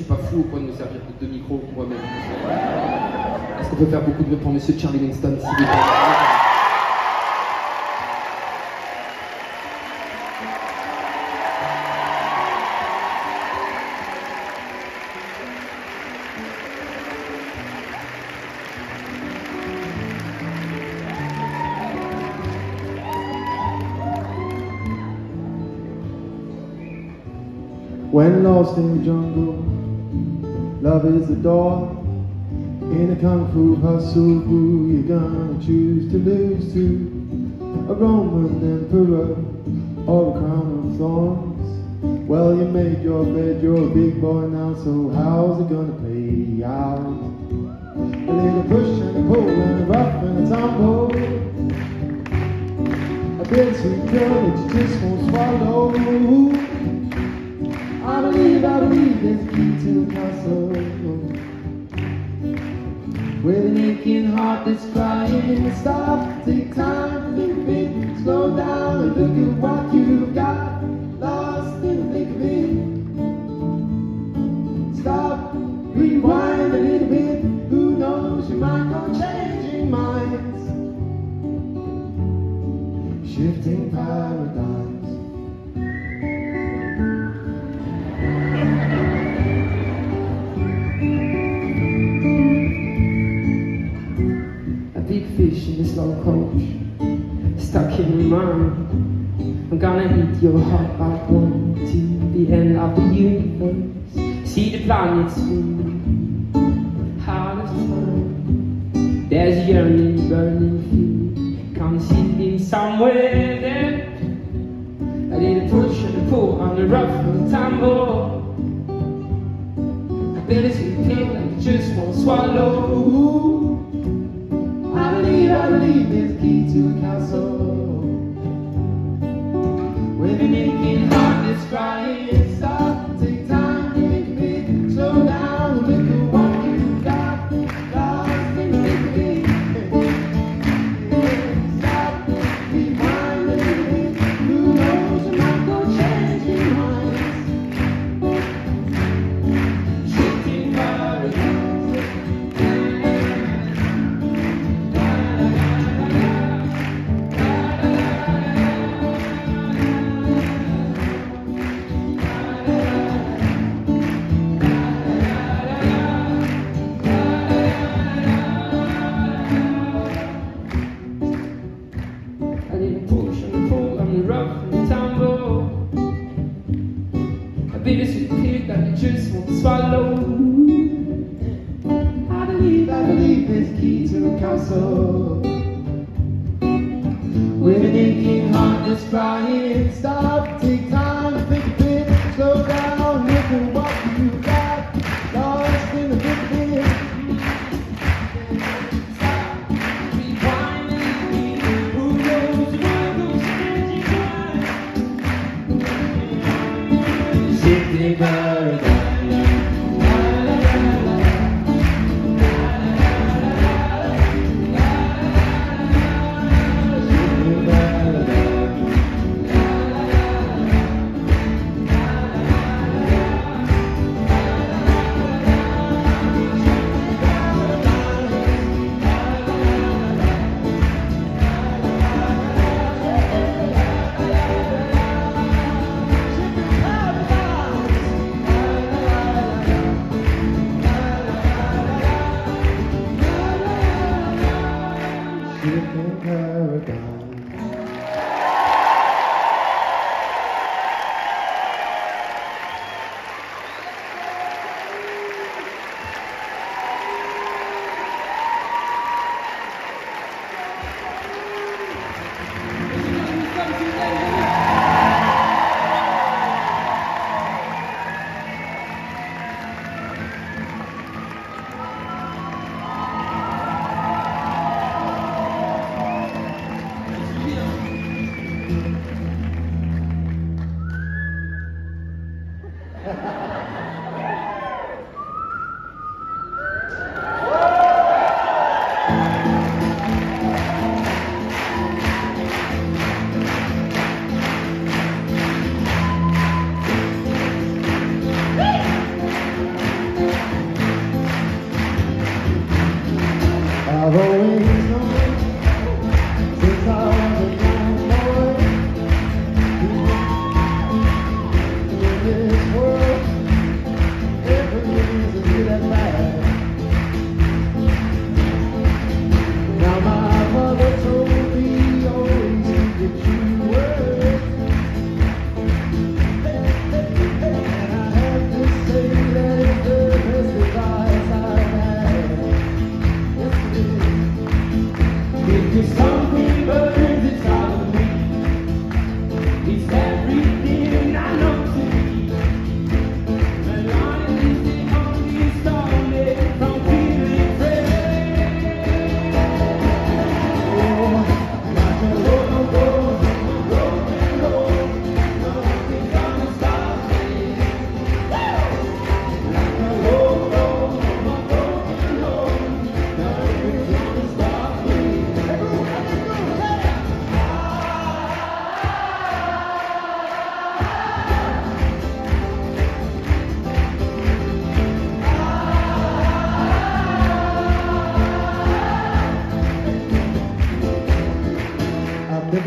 suis pas fou au point de me servir de deux micros moi-même. Est-ce qu'on peut faire beaucoup de bruit pour Monsieur Charlie Winston, s'il vous plaît When lost in the jungle, love is the door. In a kung fu hustle, who you gonna choose to lose to? A Roman emperor or a crown of thorns? Well, you made your bed, you're a big boy now, so how's it gonna pay out? A little push and a pull and a rough and a tumble. A bittersweet pill that you just won't swallow. I believe, I believe there's a key to the castle. With an aching heart that's crying, stop, take time, of it, slow down and look at what you've got. Stuck in my mind. I'm gonna eat your heart out one to the end of the universe. See the planets spin, heart of time. There's yearning, burning fear, come sitting somewhere there. A little push and a pull on the rough the tumble. I it's a pill that you just won't swallow. Crying, castle. With an aching heart that's crying, stop, take time, to think a bit, slow down, look at what you've got. Lost in the thick of it. Stop, rewind a little. Who knows, might go changing minds. Shifting paradigms.